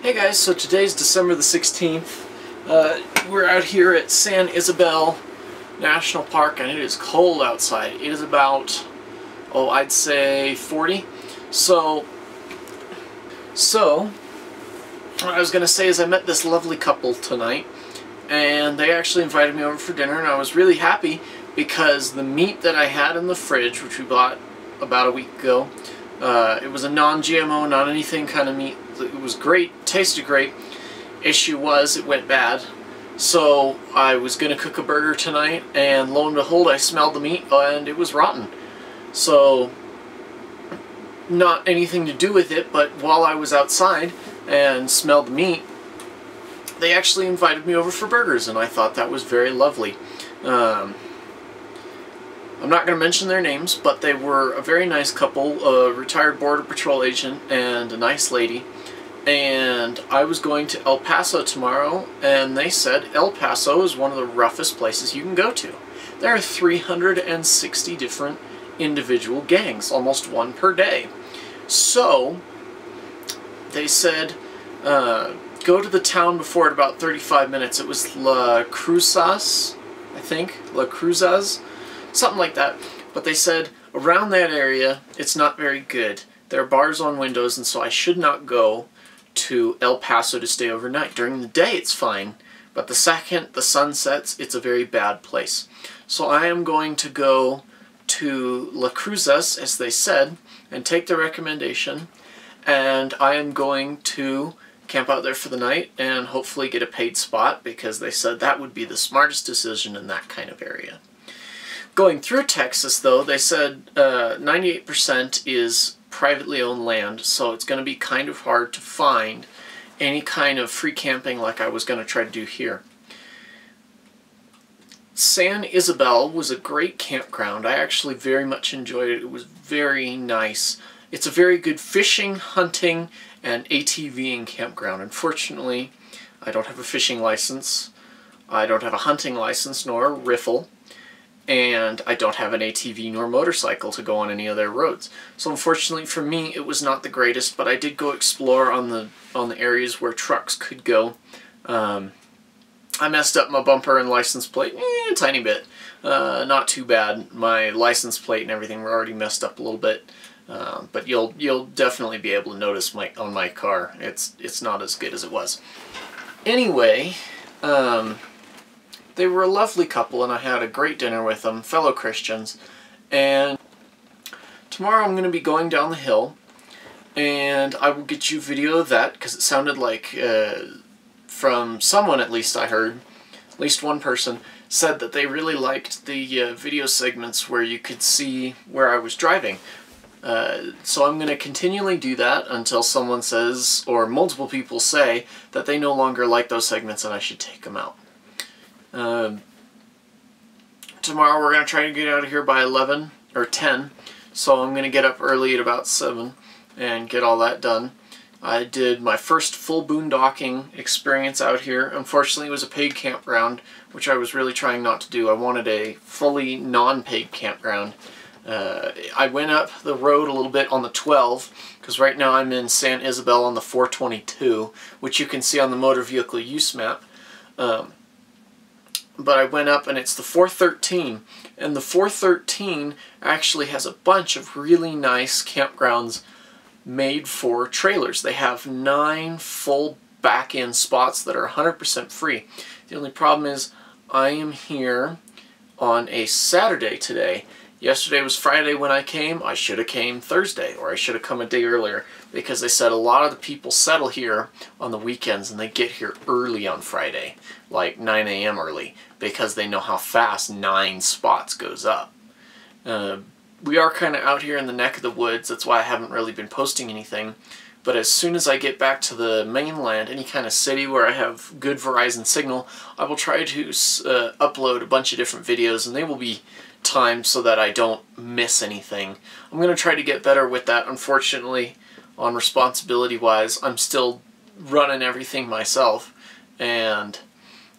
Hey guys, so today's December the 16th. Uh, we're out here at San Isabel National Park and it is cold outside. It is about, oh, I'd say 40. So, so, what I was going to say is I met this lovely couple tonight and they actually invited me over for dinner and I was really happy because the meat that I had in the fridge, which we bought about a week ago, uh, it was a non-GMO, not anything kind of meat. It was great, tasted great. Issue was it went bad. So I was going to cook a burger tonight and lo and behold I smelled the meat and it was rotten. So not anything to do with it, but while I was outside and smelled the meat, they actually invited me over for burgers and I thought that was very lovely. Um, I'm not going to mention their names, but they were a very nice couple, a retired Border Patrol agent and a nice lady. And I was going to El Paso tomorrow, and they said El Paso is one of the roughest places you can go to. There are 360 different individual gangs, almost one per day. So, they said, uh, go to the town before at about 35 minutes. It was La Cruzas, I think, La Cruzas something like that. But they said around that area, it's not very good. There are bars on windows, and so I should not go to El Paso to stay overnight. During the day, it's fine, but the second the sun sets, it's a very bad place. So I am going to go to La Cruzas, as they said, and take the recommendation, and I am going to camp out there for the night and hopefully get a paid spot because they said that would be the smartest decision in that kind of area. Going through Texas, though, they said 98% uh, is privately owned land, so it's going to be kind of hard to find any kind of free camping like I was going to try to do here. San Isabel was a great campground. I actually very much enjoyed it. It was very nice. It's a very good fishing, hunting, and ATVing campground. Unfortunately, I don't have a fishing license. I don't have a hunting license nor a riffle and I don't have an ATV nor motorcycle to go on any of their roads. So unfortunately for me, it was not the greatest, but I did go explore on the on the areas where trucks could go. Um, I messed up my bumper and license plate eh, a tiny bit. Uh, not too bad. My license plate and everything were already messed up a little bit. Uh, but you'll you'll definitely be able to notice my on my car. It's it's not as good as it was. Anyway, um, they were a lovely couple and I had a great dinner with them, fellow Christians. And tomorrow I'm going to be going down the hill and I will get you video of that because it sounded like, uh, from someone at least I heard, at least one person, said that they really liked the uh, video segments where you could see where I was driving. Uh, so I'm going to continually do that until someone says, or multiple people say, that they no longer like those segments and I should take them out. Um, tomorrow we're going to try to get out of here by 11 or 10. So I'm going to get up early at about 7 and get all that done. I did my first full boondocking experience out here. Unfortunately, it was a paid campground, which I was really trying not to do. I wanted a fully non-paid campground. Uh, I went up the road a little bit on the 12, because right now I'm in San Isabel on the 422, which you can see on the motor vehicle use map. Um, but I went up and it's the 413 and the 413 actually has a bunch of really nice campgrounds made for trailers. They have nine full back-end spots that are 100% free. The only problem is I am here on a Saturday today Yesterday was Friday when I came. I should have came Thursday, or I should have come a day earlier, because they said a lot of the people settle here on the weekends and they get here early on Friday, like 9 a.m. early, because they know how fast nine spots goes up. Uh, we are kind of out here in the neck of the woods, that's why I haven't really been posting anything. But as soon as I get back to the mainland, any kind of city where I have good Verizon signal, I will try to uh, upload a bunch of different videos, and they will be time so that I don't miss anything. I'm going to try to get better with that. Unfortunately, on responsibility-wise, I'm still running everything myself. And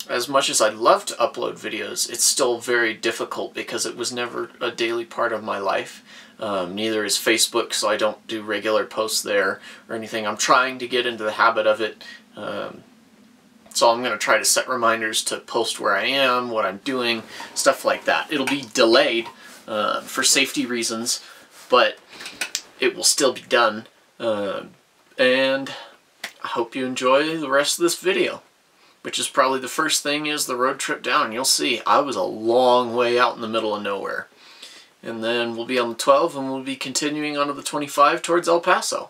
as much as I'd love to upload videos, it's still very difficult because it was never a daily part of my life. Um, neither is Facebook, so I don't do regular posts there or anything. I'm trying to get into the habit of it. Um, so I'm going to try to set reminders to post where I am, what I'm doing, stuff like that. It'll be delayed uh, for safety reasons, but it will still be done. Uh, and I hope you enjoy the rest of this video, which is probably the first thing is the road trip down. You'll see I was a long way out in the middle of nowhere. And then we'll be on the 12 and we'll be continuing on to the 25 towards El Paso.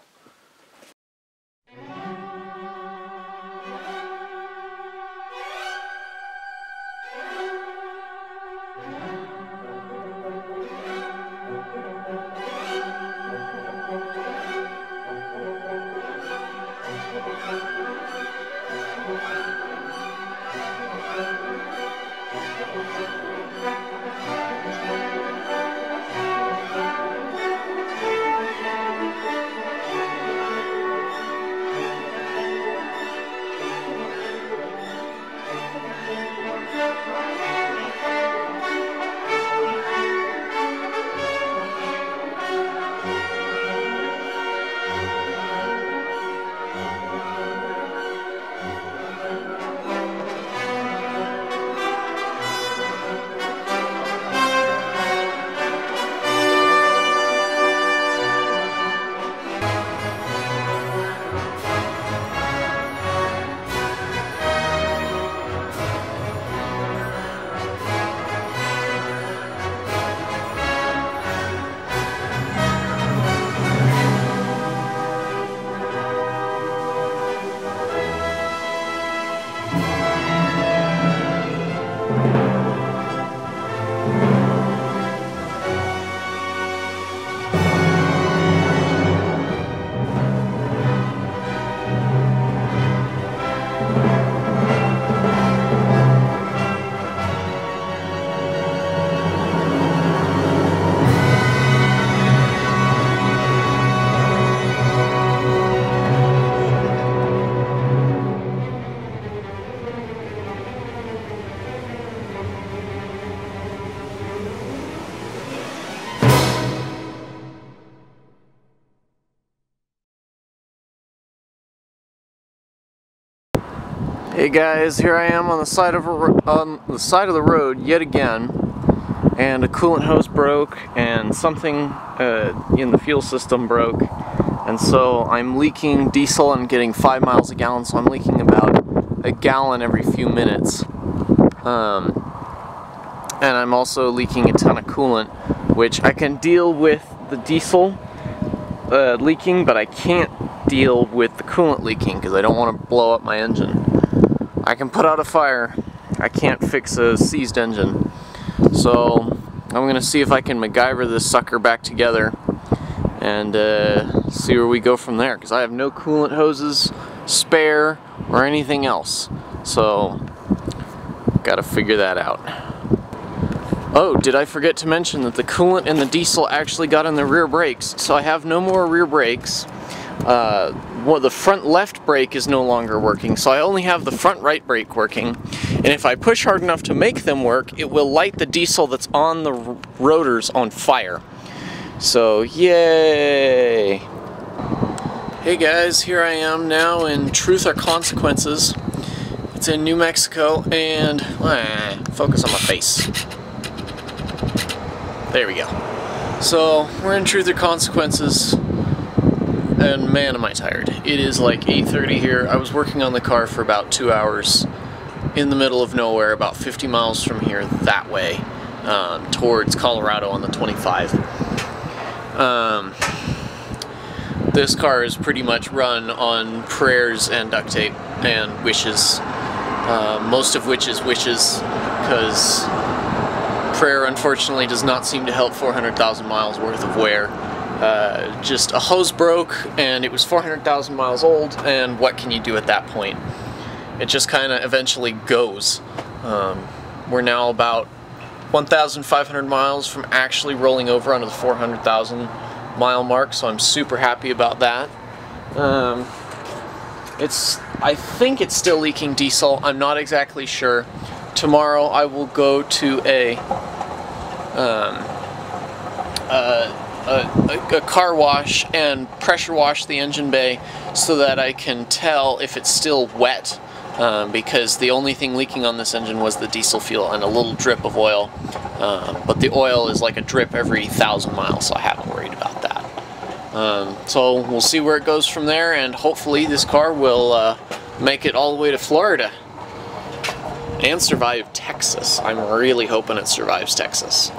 Hey guys, here I am on the side of on the side of the road yet again, and a coolant hose broke, and something uh, in the fuel system broke, and so I'm leaking diesel and getting five miles a gallon, so I'm leaking about a gallon every few minutes. Um, and I'm also leaking a ton of coolant, which I can deal with the diesel uh, leaking, but I can't deal with the coolant leaking because I don't want to blow up my engine. I can put out a fire. I can't fix a seized engine. So I'm gonna see if I can MacGyver this sucker back together and uh, see where we go from there because I have no coolant hoses spare or anything else. So gotta figure that out. Oh, did I forget to mention that the coolant and the diesel actually got in the rear brakes, so I have no more rear brakes uh, well, the front left brake is no longer working, so I only have the front right brake working. And if I push hard enough to make them work, it will light the diesel that's on the rotors on fire. So, yay! Hey guys, here I am now in Truth or Consequences. It's in New Mexico, and ah, focus on my face. There we go. So, we're in Truth or Consequences and man am I tired. It is like 8.30 here. I was working on the car for about two hours in the middle of nowhere, about 50 miles from here that way, um, towards Colorado on the 25. Um, this car is pretty much run on prayers and duct tape and wishes, uh, most of which is wishes, because prayer unfortunately does not seem to help 400,000 miles worth of wear. Uh, just a hose broke and it was 400,000 miles old and what can you do at that point? It just kind of eventually goes. Um, we're now about 1,500 miles from actually rolling over onto the 400,000 mile mark so I'm super happy about that. Um, it's, I think it's still leaking diesel, I'm not exactly sure. Tomorrow I will go to a um, uh, a, a, car wash and pressure wash the engine bay so that I can tell if it's still wet um, because the only thing leaking on this engine was the diesel fuel and a little drip of oil. Um, but the oil is like a drip every thousand miles, so I haven't worried about that. Um, so we'll see where it goes from there, and hopefully this car will uh, make it all the way to Florida and survive Texas. I'm really hoping it survives Texas.